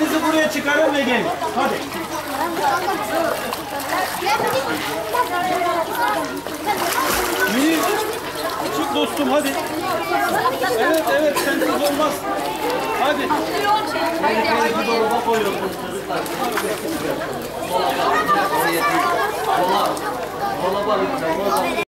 Elinizi buraya çıkarın ve gelin. Hadi. Mini çık dostum hadi. Evet evet sensiz olmaz. Hadi. Elinizi dolaba koyuyorsunuz çocuklar. Dolaba lütfen.